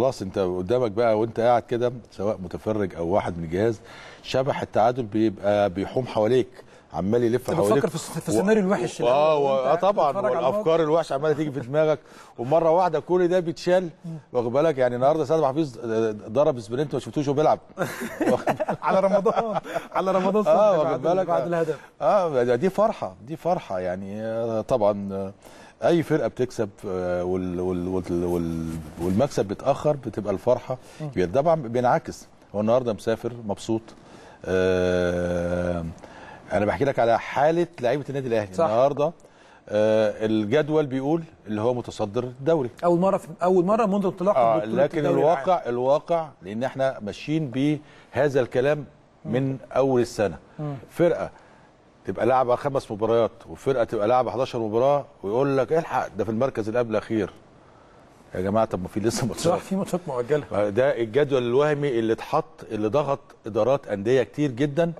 خلاص انت قدامك بقى وانت قاعد كده سواء متفرج أو واحد من الجهاز شبح التعادل بيبقى بيحوم حواليك عمال يلف حواليك. بتفكر في السيناريو الوحش آه و- آه طبعا. والأفكار الوحشة عمالة تيجي في دماغك. ومرة واحدة كل ده بيتشال. واخد بالك؟ يعني النهارده سيد حفيظ ضرب سبرنت ما شفتوش وهو بيلعب على رمضان. على رمضان آه واخد بعد, بالك؟ بعد الهدف. آه دي فرحة دي فرحة يعني آه، طبعا. آه، أي فرقة بتكسب آه، وال وال وال وال والمكسب بيتأخر بتبقى الفرحة كبيرة. طبعا بينعكس. هو النهارده مسافر مبسوط. آه أنا بحكي لك على حالة لعيبة النادي الأهلي. النهارده آه الجدول بيقول اللي هو متصدر الدوري. أول مرة في أول مرة منذ انطلاقه آه لكن الدوري العام. الواقع الواقع لأن إحنا ماشيين بهذا الكلام من أول السنة. فرقة تبقى لاعبه خمس مباريات وفرقة تبقى لاعبه 11 مباراة ويقول لك الحق ده في المركز اللي قبل الأخير. يا جماعة طب ما في لسه صح ماتشات في ماتشات مؤجلة. ده الجدول الوهمي اللي اتحط اللي ضغط إدارات أندية كتير جدا